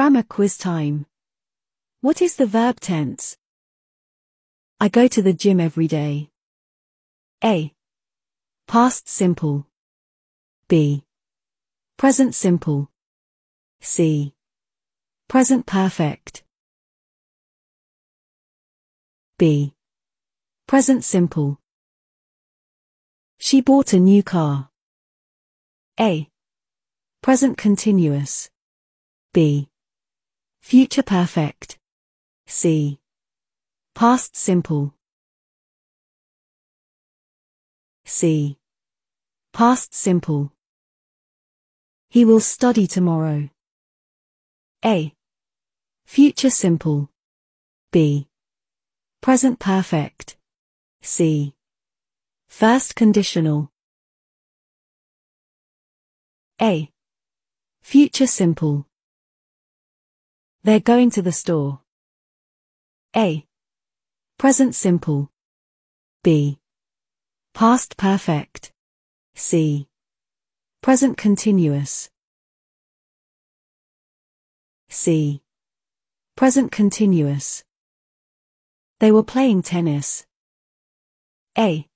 Grammar quiz time. What is the verb tense? I go to the gym every day. A. Past simple. B. Present simple. C. Present perfect. B. Present simple. She bought a new car. A. Present continuous. B. Future perfect. C. Past simple. C. Past simple. He will study tomorrow. A. Future simple. B. Present perfect. C. First conditional. A. Future simple. They're going to the store. A. Present simple. B. Past perfect. C. Present continuous. C. Present continuous. They were playing tennis. A.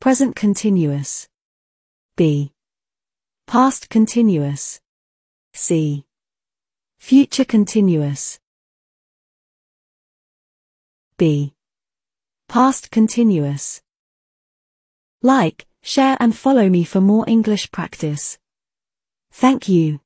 Present continuous. B. Past continuous. C. Future continuous. B. Past continuous. Like, share and follow me for more English practice. Thank you.